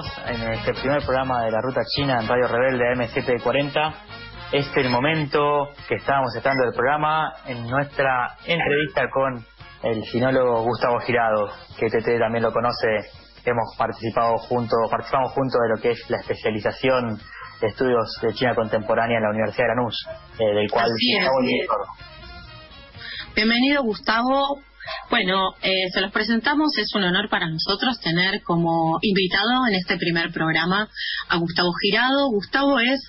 bienvenidos en este primer programa de la Ruta China en Radio Rebelde M740. Este es el momento que estábamos estando del programa en nuestra entrevista con el sinólogo Gustavo Girado, que TT también lo conoce. Hemos participado juntos, participamos juntos de lo que es la especialización de estudios de China contemporánea en la Universidad de Lanús, eh, del cual Gustavo. Bienvenido Gustavo, bueno, eh, se los presentamos. Es un honor para nosotros tener como invitado en este primer programa a Gustavo Girado. Gustavo es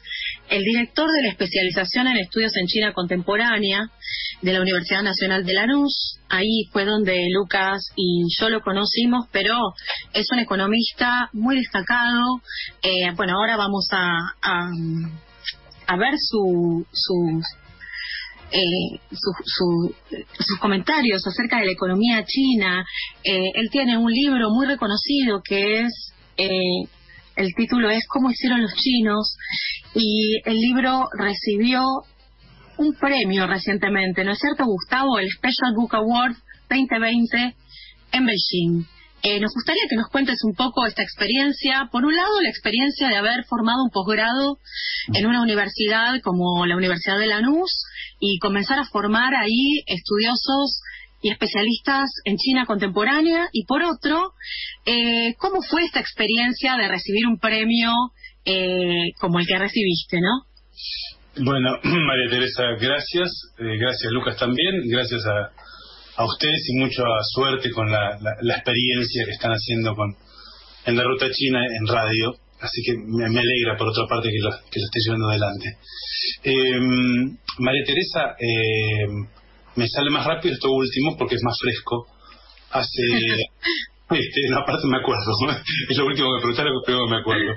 el director de la especialización en estudios en China contemporánea de la Universidad Nacional de Lanús. Ahí fue donde Lucas y yo lo conocimos, pero es un economista muy destacado. Eh, bueno, ahora vamos a, a, ver su, sus eh, sus comentarios acerca de la economía china. Eh, él tiene un libro muy reconocido que es, eh, el título es Cómo hicieron los chinos y el libro recibió un premio recientemente, ¿no es cierto, Gustavo? El Special Book Award 2020 en Beijing. Eh, nos gustaría que nos cuentes un poco esta experiencia. Por un lado, la experiencia de haber formado un posgrado en una universidad como la Universidad de Lanús y comenzar a formar ahí estudiosos y especialistas en China contemporánea. Y por otro, eh, ¿cómo fue esta experiencia de recibir un premio eh, como el que recibiste, no? Bueno, María Teresa, gracias. gracias, Lucas, también. Gracias a a ustedes y mucha suerte con la, experiencia que están haciendo con en la ruta china en radio. Así que me, alegra, por otra parte, que lo, que lo esté llevando adelante. Em, María Teresa, em, me sale más rápido esto último porque es más fresco. Hace. este, no, aparte me acuerdo. es lo último que me preguntaron, pero me acuerdo.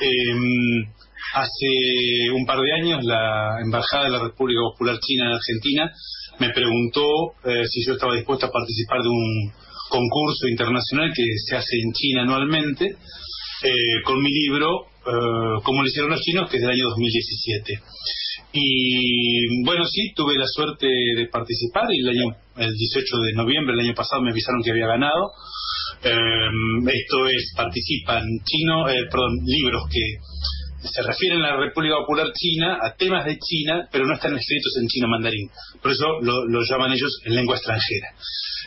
Em, hace un par de años, la Embajada de la República Popular China en Argentina me preguntó eh, si yo estaba dispuesto a participar de un concurso internacional que se hace en China anualmente eh, con mi libro eh, Como lo hicieron los chinos, que es del año 2017. Y bueno, sí, tuve la suerte de participar y el año el 18 de noviembre del año pasado me avisaron que había ganado. esto es, participan chino, perdón, libros que se refieren a la República Popular China, a temas de China, pero no están escritos en chino mandarín. Por eso lo, llaman ellos en lengua extranjera.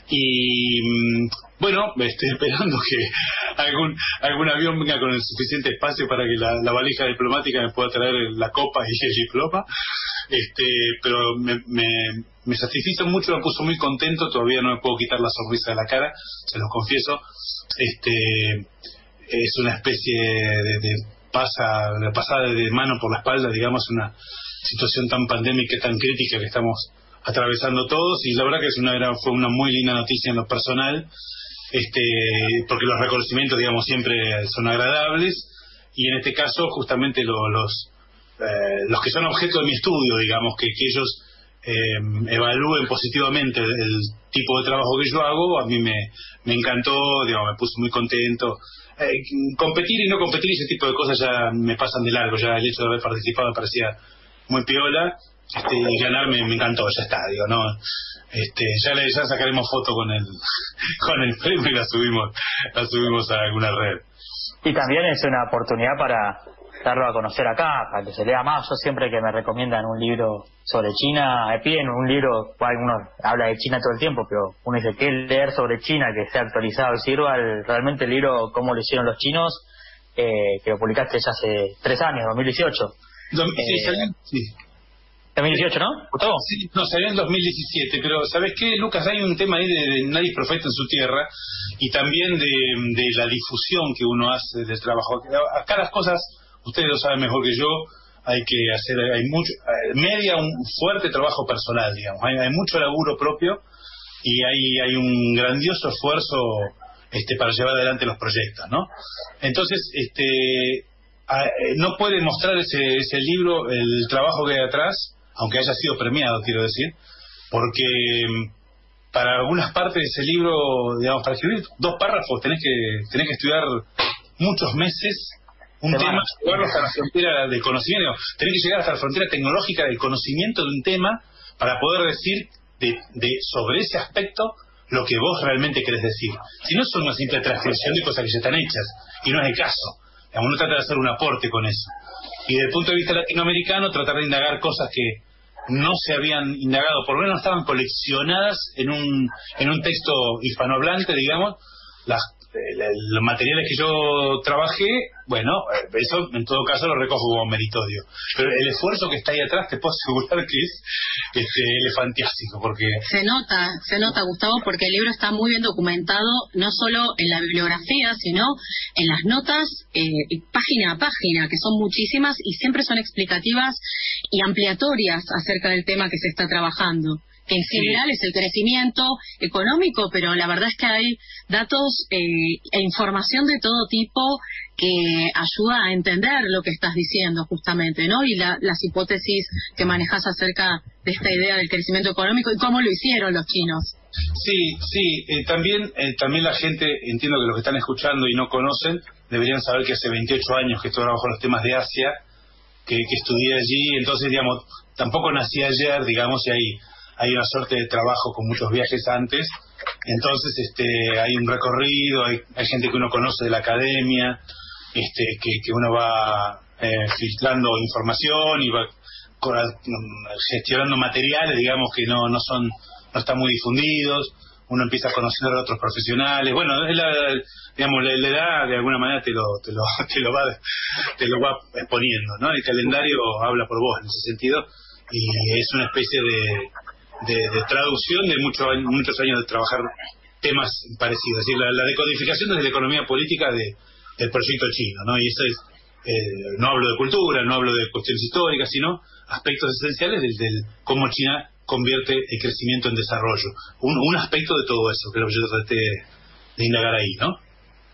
Y mm, bueno, estoy esperando que algún algún avión venga con el suficiente espacio para que la, valija diplomática me pueda traer la copa y el diploma. Este, pero me, me, me satisfizo mucho, me puso muy contento, todavía no me puedo quitar la sonrisa de la cara, se lo confieso. Este, es una especie de pasa, la pasada de mano por la espalda, digamos, una situación tan pandémica, tan crítica que estamos atravesando todos y la verdad que es una fue una muy linda noticia en lo personal este porque los reconocimientos digamos siempre son agradables y en este caso justamente los eh, los que son objeto de mi estudio digamos que, ellos eh, evalúen positivamente el, tipo de trabajo que yo hago a mí me, me encantó digamos me puso muy contento eh, competir y no competir ese tipo de cosas ya me pasan de largo, ya el hecho de haber participado parecía muy piola este, y ganar me, encantó, ya está, digo, no, este, ya, le, ya sacaremos foto con el, con el premio y la subimos, la subimos a alguna red. Y también es una oportunidad para darlo a conocer acá, para que se lea más. Yo siempre que me recomiendan un libro sobre China, me piden un libro, uno habla de China todo el tiempo, pero uno dice que leer sobre China, que sea actualizado y sirva, realmente el libro Cómo lo hicieron los chinos, eh, que lo publicaste ya hace tres años, 2018. Eh, sí, 2018, ¿no? Sí, no, salió en 2017, pero ¿sabes qué, Lucas? Hay un tema ahí de, nadie profeta en su tierra y también de, de la difusión que uno hace del trabajo. Acá las cosas ustedes lo saben mejor que yo, hay que hacer, hay mucho, eh, media un fuerte trabajo personal, digamos, hay, mucho laburo propio y hay, hay un grandioso esfuerzo este, para llevar adelante los proyectos, ¿no? Entonces, este, eh, no puede mostrar ese, ese libro el trabajo que hay atrás, aunque haya sido premiado, quiero decir, porque para algunas partes de ese libro, digamos, para escribir dos párrafos tenés que, tenés que estudiar muchos meses un tema, llevarlo hasta la frontera del conocimiento, tener que llegar hasta la frontera tecnológica del conocimiento de un tema para poder decir de, sobre ese aspecto lo que vos realmente querés decir. Si no son una simple transcripción de cosas que ya están hechas, y no es el caso. Uno trata de hacer un aporte con eso. Y desde el punto de vista latinoamericano, tratar de indagar cosas que no se habían indagado, por lo menos estaban coleccionadas en un, en un texto hispanohablante, digamos, las los materiales que yo trabajé, bueno, eh, eso en todo caso lo recojo como meritorio. Pero el esfuerzo que está ahí atrás te puedo asegurar que es este, elefantiástico, porque... Se nota, se nota, Gustavo, porque el libro está muy bien documentado, no solo en la bibliografía, sino en las notas, eh, página a página, que son muchísimas y siempre son explicativas y ampliatorias acerca del tema que se está trabajando que en general es el crecimiento económico, pero la verdad es que hay datos eh, e información de todo tipo que ayuda a entender lo que estás diciendo justamente, ¿no? Y las hipótesis que manejas acerca de esta idea del crecimiento económico y cómo lo hicieron los chinos. Sí, sí, eh, también, eh, también la gente, entiendo que los que están escuchando y no conocen, deberían saber que hace 28 años que estoy trabajando los temas de Asia, que, que estudié allí, entonces, digamos, tampoco nací ayer, digamos, y hay hay una suerte de trabajo con muchos viajes antes, entonces este hay un recorrido, hay, hay gente que uno conoce de la academia, este que, que uno va eh, filtrando información y va gestionando materiales, digamos que no no son no están muy difundidos, uno empieza a conocer a otros profesionales, bueno, es la, digamos la, edad de alguna manera te lo te lo te lo va te lo va exponiendo, ¿no? El calendario habla por vos en ese sentido y es una especie de de, traducción de muchos muchos años de trabajar temas parecidos. Es decir, la, decodificación desde la economía política de, del proyecto chino, ¿no? Y eso es, eh, no hablo de cultura, no hablo de cuestiones históricas, sino aspectos esenciales del, cómo China convierte el crecimiento en desarrollo. Un, un aspecto de todo eso, creo que yo traté de indagar ahí, ¿no?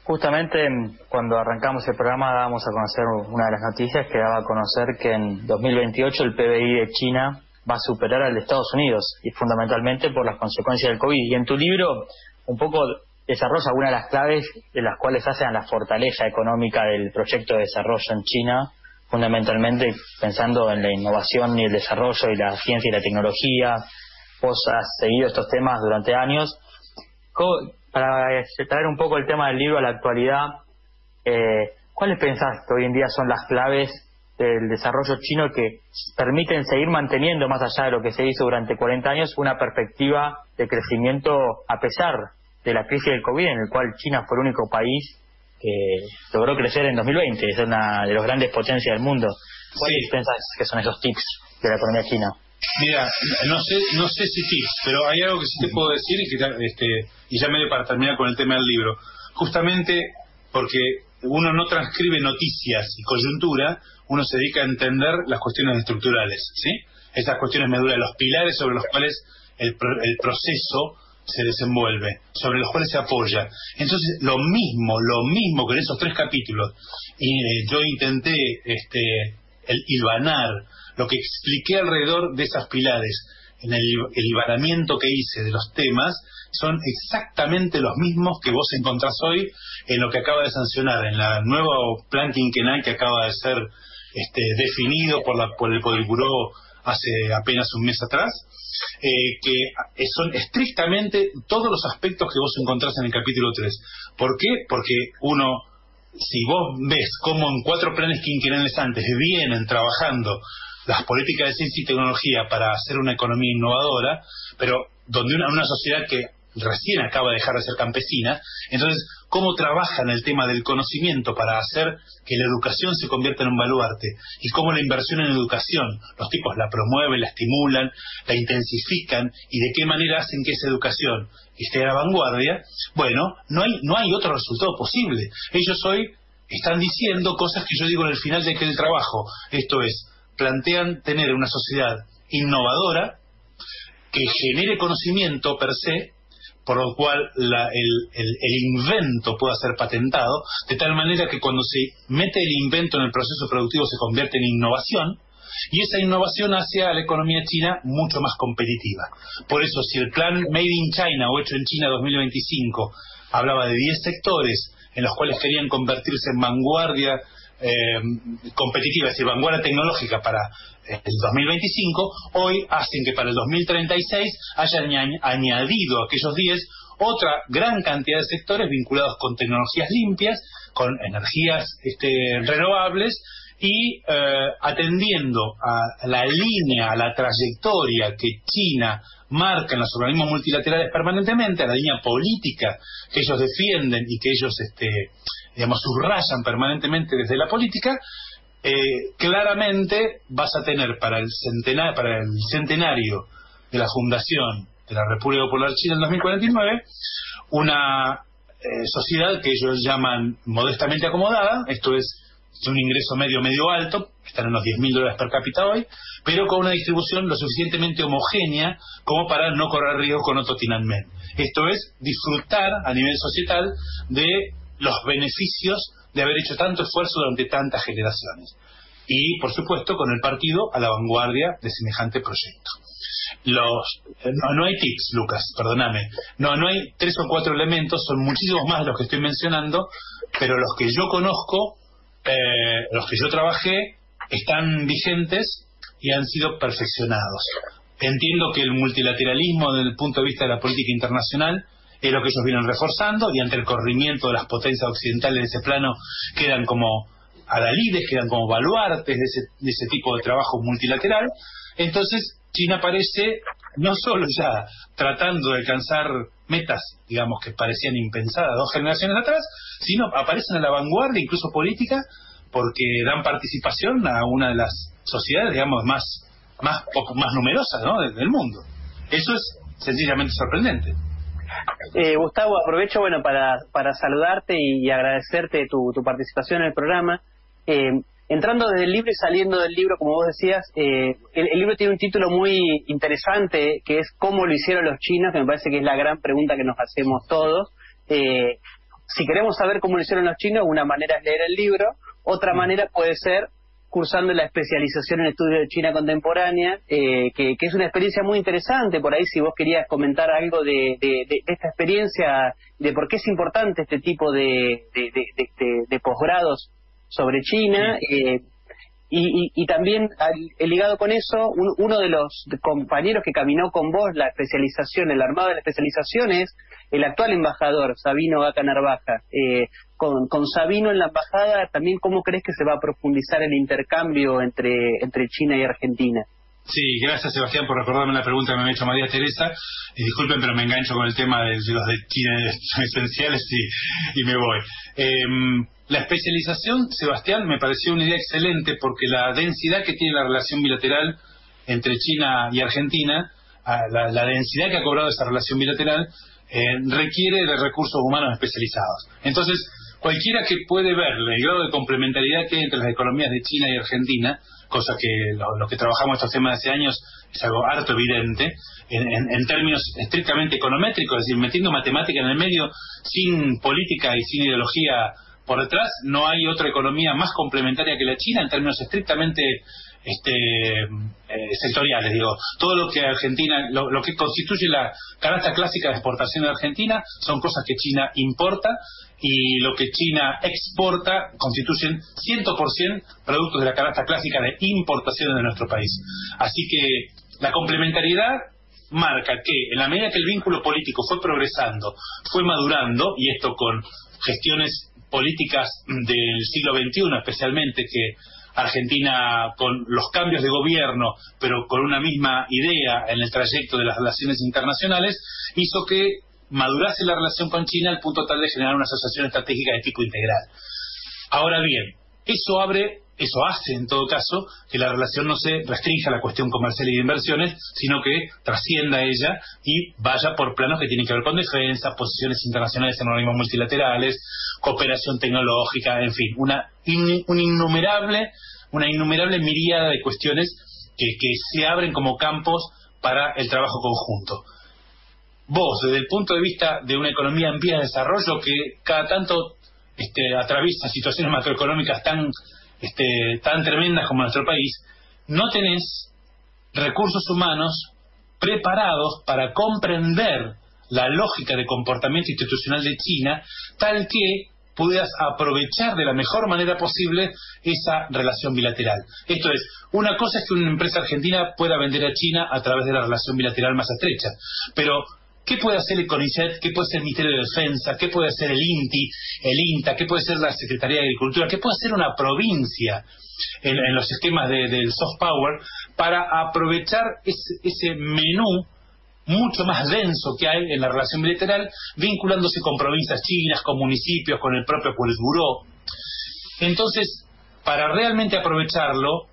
Justamente cuando arrancamos el programa dábamos a conocer una de las noticias que daba a conocer que en 2028 el PBI de China va a superar al de Estados Unidos y fundamentalmente por las consecuencias del COVID. Y en tu libro un poco desarrolla algunas de las claves de las cuales hacen la fortaleza económica del proyecto de desarrollo en China, fundamentalmente pensando en la innovación y el desarrollo y la ciencia y la tecnología. Vos has seguido estos temas durante años. Para traer un poco el tema del libro a la actualidad, eh, ¿cuáles pensás que hoy en día son las claves del desarrollo chino que permiten seguir manteniendo, más allá de lo que se hizo durante 40 años, una perspectiva de crecimiento a pesar de la crisis del COVID, en el cual China fue el único país que logró crecer en 2020, es una de las grandes potencias del mundo. ¿Cuáles pensás que son esos tips de la economía china? Mira, no sé, no sé si tips, pero hay algo que sí te puedo decir y, que, este, y ya medio para terminar con el tema del libro. Justamente porque uno no transcribe noticias y coyuntura, uno se dedica a entender las cuestiones estructurales, ¿sí? Esas cuestiones medulas, los pilares sobre los cuales el, proceso se desenvuelve, sobre los cuales se apoya. Entonces, lo mismo, lo mismo que en esos tres capítulos, y eh, yo intenté este, el hilvanar lo que expliqué alrededor de esas pilares, en el, el que hice de los temas, son exactamente los mismos que vos encontrás hoy en lo que acaba de sancionar, en la nuevo plan quinquenal que acaba de ser este, definido por, la, por el Politburó hace apenas un mes atrás, eh, que son estrictamente todos los aspectos que vos encontrás en el capítulo 3. ¿Por qué? Porque uno, si vos ves cómo en cuatro planes quinquenales antes vienen trabajando las políticas de ciencia y tecnología para hacer una economía innovadora, pero donde una, una sociedad que recién acaba de dejar de ser campesina, entonces cómo trabajan el tema del conocimiento para hacer que la educación se convierta en un baluarte y cómo la inversión en educación, los tipos la promueven, la estimulan, la intensifican. Y de qué manera hacen que esa educación esté a la vanguardia, bueno, no hay, no hay otro resultado posible. Ellos hoy están diciendo cosas que yo digo en el final de aquel trabajo, esto es, plantean tener una sociedad innovadora que genere conocimiento per se por lo cual el, invento pueda ser patentado, de tal manera que cuando se mete el invento en el proceso productivo se convierte en innovación, y esa innovación hace a la economía china mucho más competitiva. Por eso, si el plan Made in China o hecho en China 2025 hablaba de 10 sectores en los cuales querían convertirse en vanguardia eh, competitiva, es decir, vanguardia tecnológica para el 2025, hoy hacen que para el 2036 hayan añadido aquellos 10 otra gran cantidad de sectores vinculados con tecnologías limpias, con energías este, renovables y eh, atendiendo a la línea, a la trayectoria que China marca en los organismos multilaterales permanentemente, a la línea política que ellos defienden y que ellos, este, digamos, subrayan permanentemente desde la política, eh, claramente vas a tener para el, centenario, para el centenario de la fundación de la República Popular China en 2049 una eh, sociedad que ellos llaman modestamente acomodada, esto es un ingreso medio medio alto, están en los 10.000 dólares per cápita hoy, pero con una distribución lo suficientemente homogénea como para no correr riesgo con otro Tiananmen. Esto es disfrutar a nivel societal de los beneficios de haber hecho tanto esfuerzo durante tantas generaciones. Y, por supuesto, con el partido a la vanguardia de semejante proyecto. Los, no, hay tips, Lucas, perdóname. No, no hay tres o cuatro elementos, son muchísimos más los que estoy mencionando, pero los que yo conozco, eh, los que yo trabajé, están vigentes y han sido perfeccionados. Entiendo que el multilateralismo desde el punto de vista de la política internacional es lo que ellos vienen reforzando y ante el corrimiento de las potencias occidentales de ese plano quedan como adalides, quedan como baluartes de ese, de ese tipo de trabajo multilateral. Entonces, China aparece no solo ya tratando de alcanzar metas, digamos, que parecían impensadas dos generaciones atrás, sino aparecen a la vanguardia, incluso política, porque dan participación a una de las sociedades, digamos, más, más, más numerosas ¿no? del mundo. Eso es sencillamente sorprendente. Eh, Gustavo, aprovecho bueno para, para saludarte y, agradecerte tu, tu, participación en el programa. Eh, entrando desde el libro y saliendo del libro, como vos decías, eh, el, libro tiene un título muy interesante que es ¿Cómo lo hicieron los chinos? que me parece que es la gran pregunta que nos hacemos todos. Eh, si queremos saber cómo lo hicieron los chinos, una manera es leer el libro, otra mm. manera puede ser cursando la especialización en estudios de China contemporánea, eh, que, es una experiencia muy interesante. Por ahí, si vos querías comentar algo de, esta experiencia, de por qué es importante este tipo de, posgrados sobre China. Eh, y, también, ligado con eso, uno de los compañeros que caminó con vos la especialización, el armado de la especialización es el actual embajador, Sabino Vaca Narvaja. Eh, con, con, Sabino en la embajada, también cómo crees que se va a profundizar el intercambio entre, entre China y Argentina? Sí, gracias Sebastián por recordarme la pregunta que me ha hecho María Teresa. Y disculpen, pero me engancho con el tema de, los de China esenciales y, y me voy. Eh, la especialización, Sebastián, me pareció una idea excelente porque la densidad que tiene la relación bilateral entre China y Argentina, ah, la, densidad que ha cobrado esa relación bilateral, eh, requiere de recursos humanos especializados. Entonces, cualquiera que puede ver el grado de complementariedad que hay entre las economías de China y Argentina, cosa que los que trabajamos estos temas hace años es algo harto evidente, en, términos estrictamente econométricos, es decir, metiendo matemática en el medio, sin política y sin ideología por detrás no hay otra economía más complementaria que la China en términos estrictamente este, eh, sectoriales. Digo, todo lo que Argentina, lo, que constituye la canasta clásica de exportación de Argentina son cosas que China importa y lo que China exporta constituyen 100% productos de la canasta clásica de importación de nuestro país. Así que la complementariedad marca que en la medida que el vínculo político fue progresando, fue madurando, y esto con gestiones políticas del siglo XXI, especialmente que Argentina, con los cambios de gobierno, pero con una misma idea en el trayecto de las relaciones internacionales, hizo que madurase la relación con China al punto tal de generar una asociación estratégica de tipo integral. Ahora bien, eso abre eso hace, en todo caso, que la relación no se restrinja a la cuestión comercial y de inversiones, sino que trascienda ella y vaya por planos que tienen que ver con defensa, posiciones internacionales en organismos multilaterales, cooperación tecnológica, en fin, una, innumerable, una innumerable miríada de cuestiones que, se abren como campos para el trabajo conjunto. Vos, desde el punto de vista de una economía en vía de desarrollo que cada tanto este, atraviesa situaciones macroeconómicas tan este, tan tremendas como nuestro país, no tenés recursos humanos preparados para comprender la lógica de comportamiento institucional de China, tal que puedas aprovechar de la mejor manera posible esa relación bilateral. Esto es, una cosa es que una empresa argentina pueda vender a China a través de la relación bilateral más estrecha, pero ¿Qué puede hacer el CONICET? ¿Qué puede ser el Ministerio de Defensa? ¿Qué puede hacer el INTI, el INTA? ¿Qué puede ser la Secretaría de Agricultura? ¿Qué puede hacer una provincia en, los sistemas del soft power para aprovechar ese, menú mucho más denso que hay en la relación bilateral, vinculándose con provincias chinas, con municipios, con el propio Politburó? Entonces, para realmente aprovecharlo,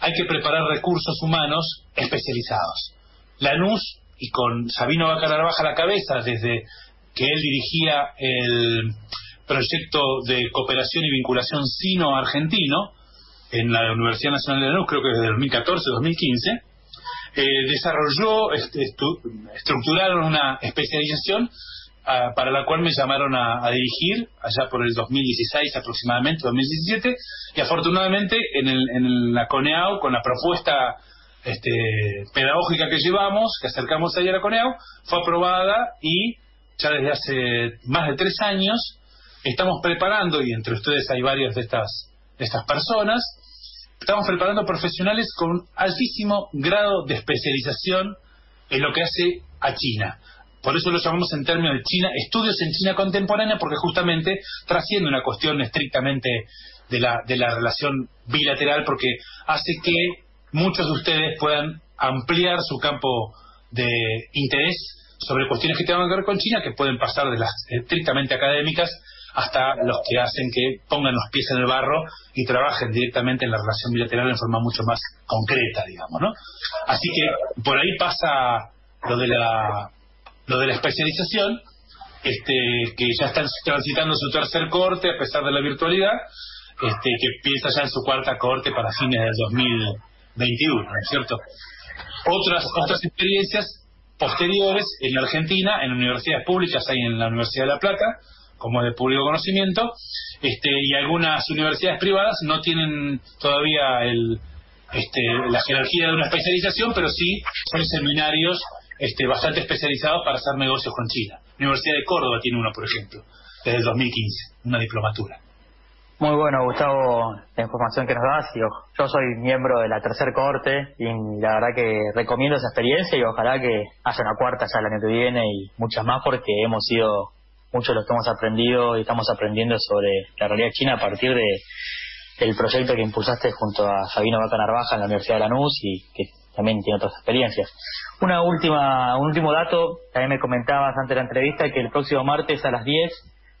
hay que preparar recursos humanos especializados. Lanús y con Sabino Baja a la cabeza, desde que él dirigía el proyecto de cooperación y vinculación sino-argentino en la Universidad Nacional de Lanús, creo que desde 2014-2015, eh, desarrolló, este, estructuraron una especialización ah, para la cual me llamaron a, dirigir allá por el 2016 aproximadamente, 2017, y afortunadamente en, el, en la CONEAU, con la propuesta este, pedagógica que llevamos, que acercamos ayer a Coneau, fue aprobada y ya desde hace más de tres años estamos preparando, y entre ustedes hay varias de estas, de estas personas, estamos preparando profesionales con altísimo grado de especialización en lo que hace a China. Por eso lo llamamos en términos de China, estudios en China contemporánea, porque justamente trasciende una cuestión estrictamente de la, de la relación bilateral, porque hace que muchos de ustedes puedan ampliar su campo de interés sobre cuestiones que tengan que ver con China, que pueden pasar de las estrictamente académicas hasta los que hacen que pongan los pies en el barro y trabajen directamente en la relación bilateral en forma mucho más concreta, digamos, ¿no? Así que por ahí pasa lo de la lo de la especialización, este que ya están transitando su tercer corte a pesar de la virtualidad, este que piensa ya en su cuarta corte para fines del 2000 21, ¿no es cierto? Otras, otras experiencias posteriores en la Argentina, en universidades públicas, hay en la Universidad de La Plata, como de público conocimiento, este, y algunas universidades privadas no tienen todavía el, este, la jerarquía de una especialización, pero sí son seminarios este, bastante especializados para hacer negocios con China. La Universidad de Córdoba tiene uno, por ejemplo, desde el 2015, una diplomatura. Muy bueno, Gustavo, la información que nos das. yo soy miembro de la tercer corte y la verdad que recomiendo esa experiencia y ojalá que haya una cuarta ya el año que viene y muchas más porque hemos sido muchos los que hemos aprendido y estamos aprendiendo sobre la realidad china a partir de del proyecto que impulsaste junto a Sabino Vaca Narvaja en la Universidad de Lanús y que también tiene otras experiencias. Una última, un último dato, también me comentabas antes de la entrevista que el próximo martes a las 10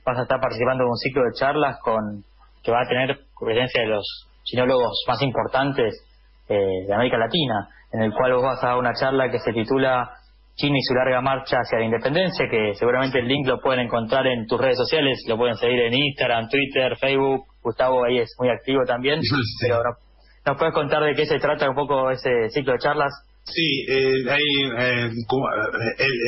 vas a estar participando en un ciclo de charlas con que va a tener presencia de los chinólogos más importantes eh, de América Latina, en el cual vos vas a dar una charla que se titula China y su larga marcha hacia la independencia, que seguramente el link lo pueden encontrar en tus redes sociales, lo pueden seguir en Instagram, Twitter, Facebook, Gustavo ahí es muy activo también, pero ¿nos puedes contar de qué se trata un poco ese ciclo de charlas? Sí, eh, ahí, eh,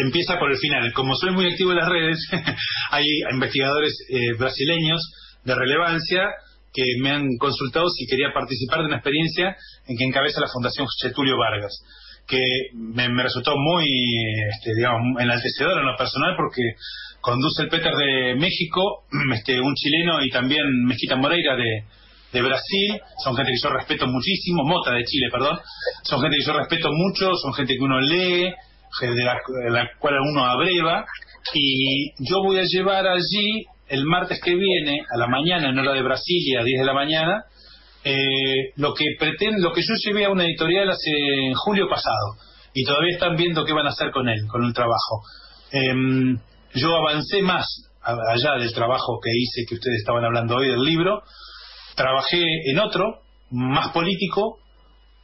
empieza por el final. Como soy muy activo en las redes, hay investigadores brasileños de relevancia que me han consultado si quería participar de una experiencia en que encabeza la Fundación Getulio Vargas, que me, resultó muy, este, digamos, enaltecedor en lo personal porque conduce el Peter de México, este, un chileno y también Mezquita Moreira de, Brasil, son gente que yo respeto muchísimo, Mota de Chile, perdón, son gente que yo respeto mucho, son gente que uno lee, de la, de la cual uno abreva, y yo voy a llevar allí el martes que viene, a la mañana, en hora de Brasilia, a 10 de la mañana, eh, lo que pretende, lo que yo llevé a una editorial hace en julio pasado, y todavía están viendo qué van a hacer con él, con el trabajo. Em, yo avancé más allá del trabajo que hice, que ustedes estaban hablando hoy del libro, trabajé en otro, más político,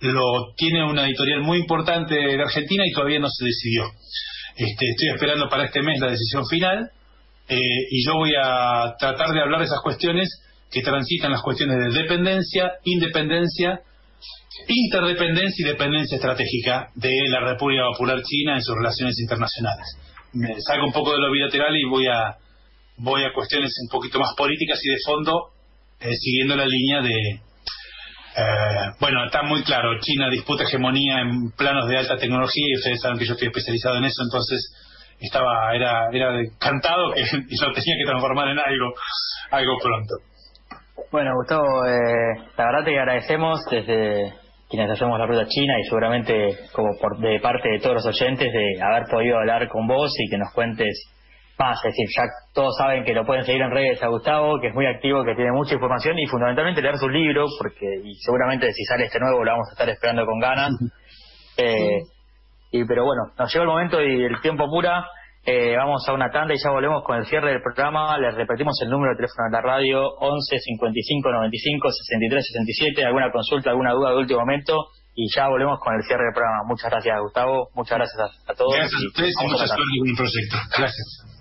lo tiene una editorial muy importante de Argentina y todavía no se decidió. Este, estoy esperando para este mes la decisión final eh, y yo voy a tratar de hablar de esas cuestiones que transitan las cuestiones de dependencia, independencia, interdependencia y dependencia estratégica de la República Popular China en sus relaciones internacionales. Me salgo un poco de lo bilateral y voy a voy a cuestiones un poquito más políticas y de fondo, eh, siguiendo la línea de eh, bueno, está muy claro, China disputa hegemonía en planos de alta tecnología y ustedes saben que yo estoy especializado en eso, entonces estaba era era cantado que yo tenía que transformar en algo algo pronto bueno Gustavo eh, la verdad te agradecemos desde quienes hacemos la ruta china y seguramente como por de parte de todos los oyentes de haber podido hablar con vos y que nos cuentes más, es decir, ya todos saben que lo pueden seguir en redes a Gustavo, que es muy activo, que tiene mucha información y fundamentalmente leer sus libros, porque y seguramente si sale este nuevo lo vamos a estar esperando con ganas. Eh, y pero bueno, nos llegó el momento y el tiempo pura. Eh, vamos a una tanda y ya volvemos con el cierre del programa. Les repetimos el número de teléfono de la radio 11 55 95 63 67. Alguna consulta, alguna duda de último momento. Y ya volvemos con el cierre del programa. Muchas gracias, Gustavo. Muchas gracias a, todos. Gracias a ustedes y el proyecto. Gracias.